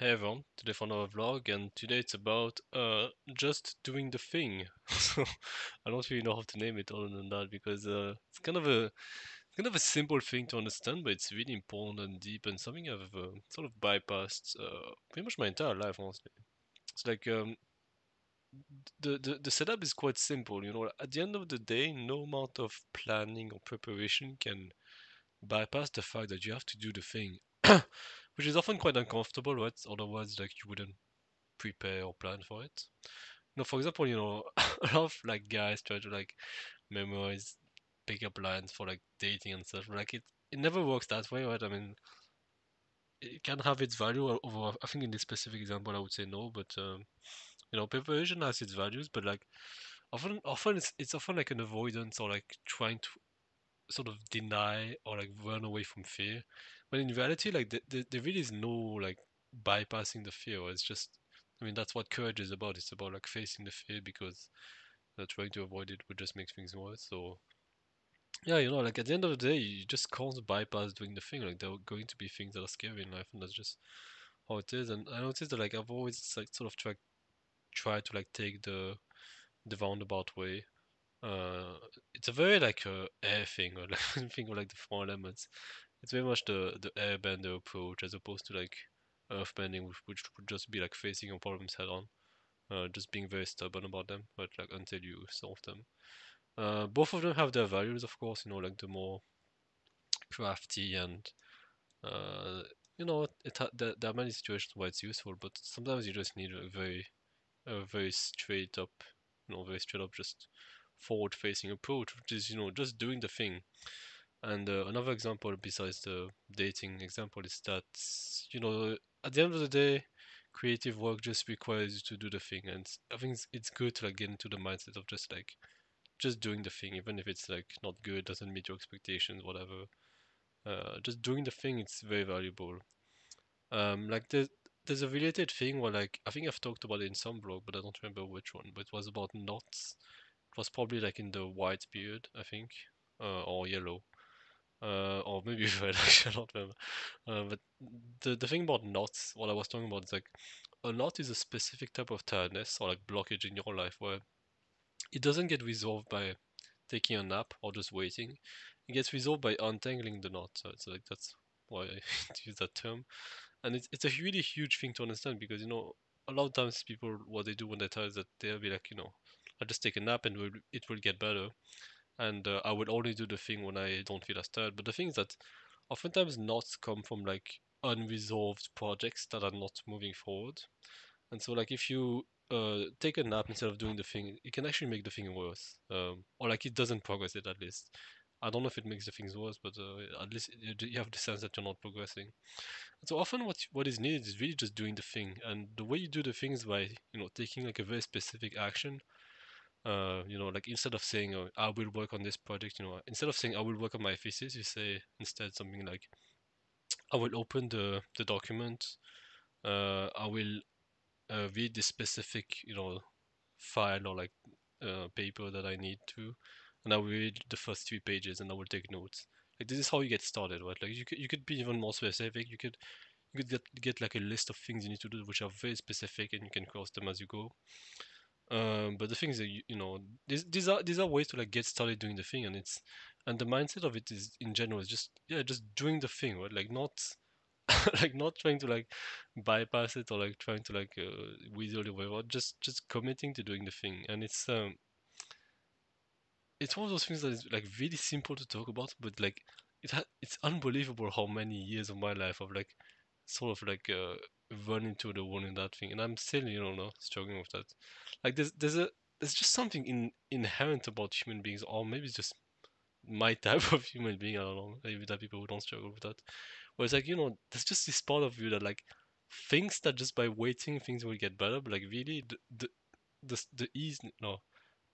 Hey everyone, today for another vlog, and today it's about uh just doing the thing. So I don't really know how to name it other than that because uh it's kind of a kind of a simple thing to understand, but it's really important and deep and something I've uh, sort of bypassed uh, pretty much my entire life, honestly. It's like um the, the the setup is quite simple, you know. At the end of the day, no amount of planning or preparation can bypass the fact that you have to do the thing, which is often quite uncomfortable, right? Otherwise, like you wouldn't prepare or plan for it. Now, for example, you know, a lot of like guys try to like memorize pickup lines for like dating and stuff. Like it, it never works that way, right? I mean, it can have its value. Over, I think in this specific example, I would say no, but um, you know, preparation has its values, but like often, often it's it's often like an avoidance or like trying to sort of deny or like run away from fear. But in reality, like th- th- there really is no like bypassing the fear. It's just, I mean, that's what courage is about. It's about like facing the fear because uh, trying to avoid it would just make things worse. So yeah, you know, like at the end of the day, you just can't bypass doing the thing. Like there are going to be things that are scary in life, and that's just how it is. And I noticed that like I've always like sort of tried try to like take the the roundabout way. Uh, it's a very like uh, air thing or like thing of like the four elements. It's very much the the airbender approach as opposed to like earthbending, which, which would just be like facing your problems head on, uh, just being very stubborn about them, but like until you solve them. Uh, both of them have their values, of course. You know, like the more crafty and uh, you know, it ha- there, there are many situations where it's useful, but sometimes you just need a very a very straight up, you know, very straight up, just forward facing approach, which is you know just doing the thing And uh, another example besides the dating example is that, you know, at the end of the day, creative work just requires you to do the thing. And I think it's, it's good to like get into the mindset of just like just doing the thing, even if it's like not good, doesn't meet your expectations, whatever. Uh, just doing the thing, it's very valuable. Um, like there's there's a related thing where like I think I've talked about it in some blog, but I don't remember which one. But it was about knots. It was probably like in the white period, I think, uh, or yellow uh, or maybe red. Actually, I don't remember. Uh, but the the thing about knots, what I was talking about, is like a knot is a specific type of tiredness or like blockage in your life where it doesn't get resolved by taking a nap or just waiting. It gets resolved by untangling the knot. So it's like that's why I use that term. And it's it's a really huge thing to understand because you know a lot of times people what they do when they're tired is that they'll be like you know I'll just take a nap and will, it will get better and uh, I will only do the thing when I don't feel as tired. But the thing is that oftentimes knots come from like unresolved projects that are not moving forward. And so like if you uh, take a nap instead of doing the thing, it can actually make the thing worse, um, or like it doesn't progress it at least. I don't know if it makes the things worse, but uh, at least you you have the sense that you're not progressing. And so often, what what is needed is really just doing the thing, and the way you do the thing is by you know taking like a very specific action uh, you know, like instead of saying uh, I will work on this project, you know, instead of saying I will work on my thesis, you say instead something like I will open the the document, uh, I will uh, read the specific, you know, file or like uh, paper that I need to, and I will read the first three pages and I will take notes. Like this is how you get started, right? Like you could you could be even more specific. You could you could get get like a list of things you need to do which are very specific and you can cross them as you go. Um, but the thing is that you, you know these these are these are ways to like get started doing the thing, and it's and the mindset of it is in general is just yeah just doing the thing, right? Like not like not trying to like bypass it or like trying to like uh, weasel your way. Just just committing to doing the thing, and it's um it's one of those things that is like really simple to talk about, but like it ha- it's unbelievable how many years of my life of like sort of like uh, run into the wall in that thing, and I'm still you know struggling with that. Like there's there's a there's just something in inherent about human beings, or maybe it's just my type of human being. I don't know. Maybe that people who don't struggle with that. Where it's like you know there's just this part of you that like thinks that just by waiting things will get better, but like really the the the, the ease no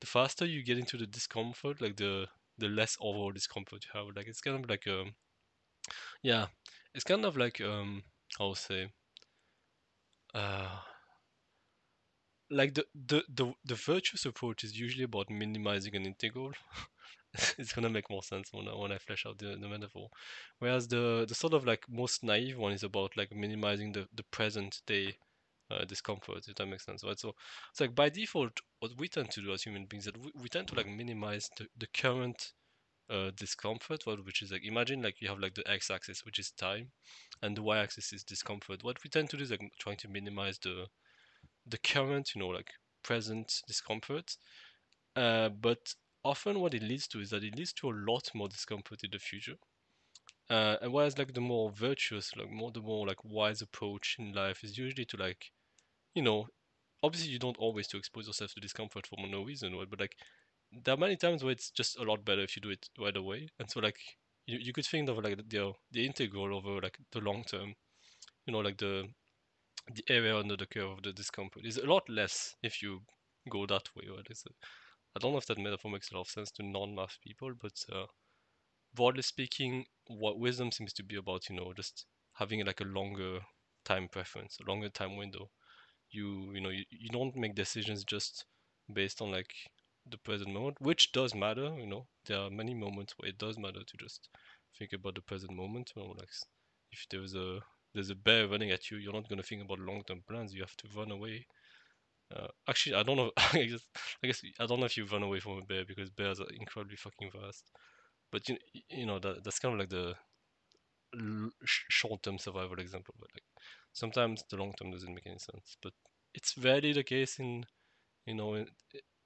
the faster you get into the discomfort, like the the less overall discomfort you have. Like it's kind of like um yeah, it's kind of like um to say uh like the, the the the virtuous approach is usually about minimizing an integral it's gonna make more sense when I, when I flesh out the, the metaphor. Whereas the the sort of like most naive one is about like minimizing the the present day uh, discomfort, if that makes sense, right? So it's like by default, what we tend to do as human beings that we, we tend to like minimize the, the current uh, discomfort, right? Which is like imagine like you have like the x-axis, which is time, and the y-axis is discomfort. What we tend to do is like trying to minimize the the current, you know, like present discomfort. Uh, but often what it leads to is that it leads to a lot more discomfort in the future. Uh, and whereas like the more virtuous, like more the more like wise approach in life is usually to like, you know, obviously you don't always to expose yourself to discomfort for no reason, right? But like there are many times where it's just a lot better if you do it right away. And so like you, you could think of like the the integral over like the long term, you know, like the the area under the curve of the discomfort is a lot less if you go that way, right? It's a, I don't know if that metaphor makes a lot of sense to non-math people, but uh, broadly speaking, what wisdom seems to be about, you know, just having like a longer time preference, a longer time window. You, you know, you, you don't make decisions just based on like the present moment, which does matter. You know, there are many moments where it does matter to just think about the present moment. You know, like if there's a there's a bear running at you, you're not gonna think about long-term plans. You have to run away. Uh, actually, I don't know. I guess, I guess I don't know if you run away from a bear because bears are incredibly fucking fast. But you you know that that's kind of like the short-term survival example. But like sometimes the long-term doesn't make any sense. But it's rarely the case in you know in,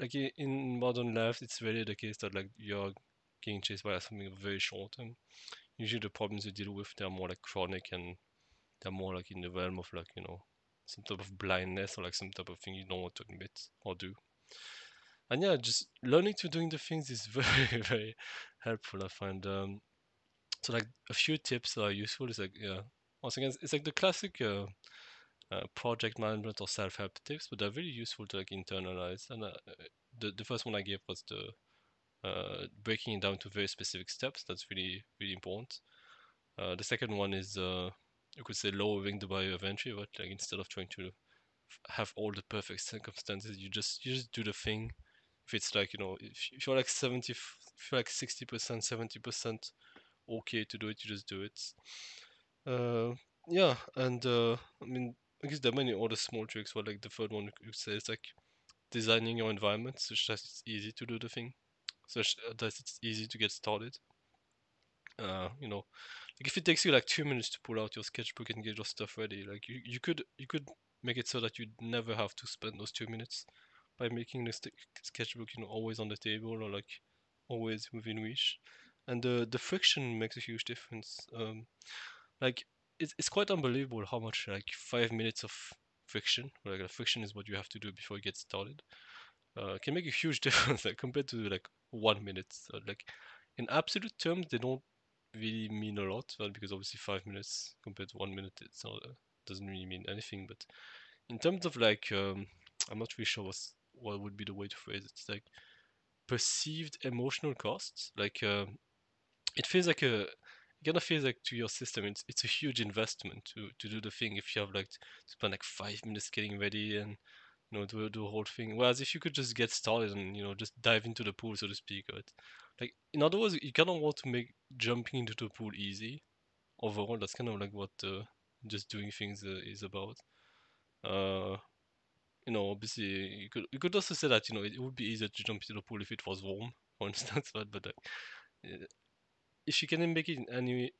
like in modern life. It's rarely the case that like you're getting chased by something very short-term. Usually the problems you deal with they're more like chronic and they're more like in the realm of like you know some type of blindness or like some type of thing you don't want to admit or do and yeah just learning to doing the things is very very helpful i find um so like a few tips that are useful is like yeah once again it's like the classic uh, uh, project management or self-help tips but they're really useful to like internalize and uh, the, the first one i gave was the uh, breaking it down to very specific steps that's really really important uh, the second one is uh, you could say lowering the barrier of entry, but like instead of trying to have all the perfect circumstances, you just you just do the thing. If it's like you know, if, if you're like seventy, if you're like sixty percent, seventy percent okay to do it, you just do it. Uh, yeah, and uh, I mean, I guess there are many other small tricks. But like the third one, you could say is like designing your environment such that it's easy to do the thing, such that it's easy to get started. Uh, you know, like if it takes you like two minutes to pull out your sketchbook and get your stuff ready, like you, you could you could make it so that you never have to spend those two minutes by making the sketchbook you know always on the table or like always within reach. And the the friction makes a huge difference. Um, like it's it's quite unbelievable how much like five minutes of friction, like friction is what you have to do before you get started, uh, can make a huge difference like compared to like one minute. So, like in absolute terms, they don't really mean a lot well, because obviously five minutes compared to one minute it's not uh, doesn't really mean anything but in terms of like um, i'm not really sure what's, what would be the way to phrase it it's like perceived emotional costs like uh, it feels like a of feels like to your system it's it's a huge investment to to do the thing if you have like to spend like five minutes getting ready and you know do, do the whole thing. Whereas if you could just get started and you know just dive into the pool so to speak like in other words you kind of want to make jumping into the pool easy overall. That's kind of like what uh, just doing things uh, is about. Uh you know obviously you could you could also say that you know it, it would be easier to jump into the pool if it was warm for instance but but if you can make it in any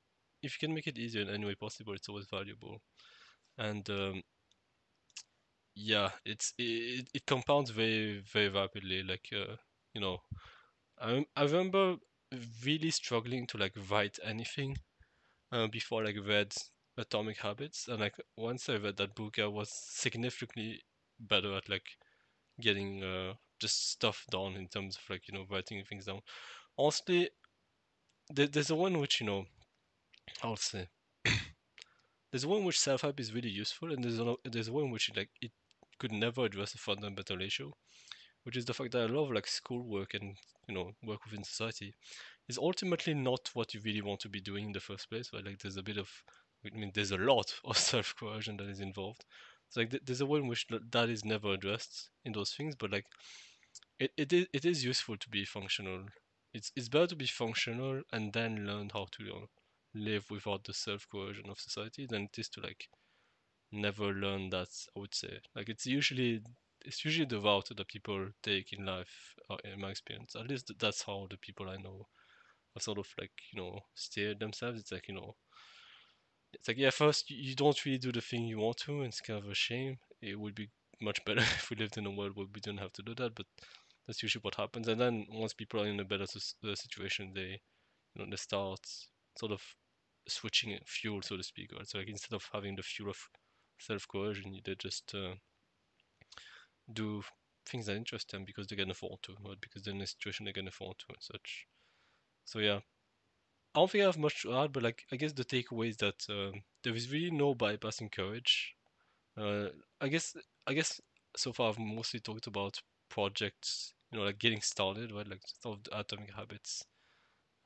if you can make it easier in any way possible it's always valuable. And um, yeah it's it, it compounds very very rapidly. Like uh, you know I, I remember really struggling to like write anything uh, before like read Atomic Habits, and like once I read that book, I was significantly better at like getting uh, just stuff done in terms of like you know writing things down. Honestly, there, there's a one which you know I'll say there's one which self help is really useful, and there's a there's one which like it could never address a fundamental issue, which is the fact that a lot of like schoolwork and you know work within society is ultimately not what you really want to be doing in the first place. But like there's a bit of I mean there's a lot of self coercion that is involved. So like th- there's a way in which that is never addressed in those things, but like it, it is it is useful to be functional it's it's better to be functional and then learn how to live without the self coercion of society than it is to like never learn that. I would say like it's usually it's usually the route that people take in life, uh, in my experience. At least that's how the people I know are sort of like you know steered themselves. It's like you know it's like yeah, first you don't really do the thing you want to, and it's kind of a shame. It would be much better if we lived in a world where we didn't have to do that, but that's usually what happens. And then once people are in a better uh, situation, they you know they start sort of switching fuel, so to speak. Right? So like instead of having the fuel of self coercion, they just uh, do things that interest them because they can afford to, right? Because they're in a situation they can afford to and such. So yeah, I don't think I have much to add, but like I guess the takeaway is that um, there is really no bypassing courage. Uh, I guess I guess so far I've mostly talked about projects, you know, like getting started, right? Like sort of the atomic habits,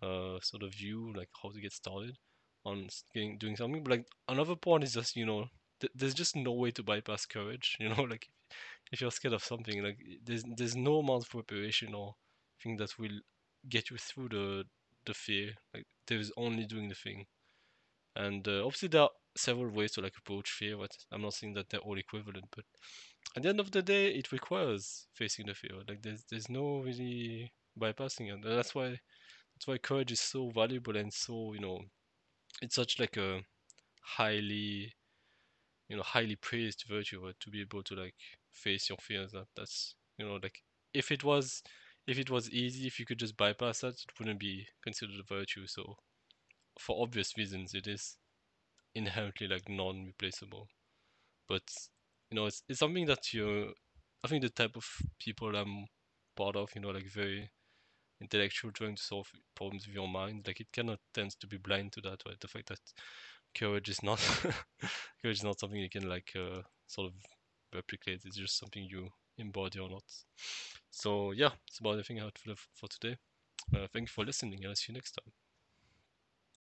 uh, sort of view, like how to get started on getting doing something. But like another point is just you know, th- there's just no way to bypass courage. You know, like if you're scared of something, like there's there's no amount of preparation or thing that will get you through the the fear. Like there's only doing the thing, and uh, obviously there are several ways to like approach fear. But I'm not saying that they're all equivalent, but at the end of the day, it requires facing the fear. Like there's there's no really bypassing it. That's why that's why courage is so valuable and so you know it's such like a highly you know highly praised virtue uh, to be able to like face your fears that that's you know like if it was if it was easy if you could just bypass that it wouldn't be considered a virtue so for obvious reasons it is inherently like non-replaceable but you know it's, it's something that you i think the type of people i'm part of you know like very intellectual trying to solve problems with your mind like it cannot tends to be blind to that right? The fact that courage is not courage is not something you can like uh, sort of replicate. It's just something you embody or not. So yeah it's about everything I had for, for today. Uh, thank you for listening and i'll see you next time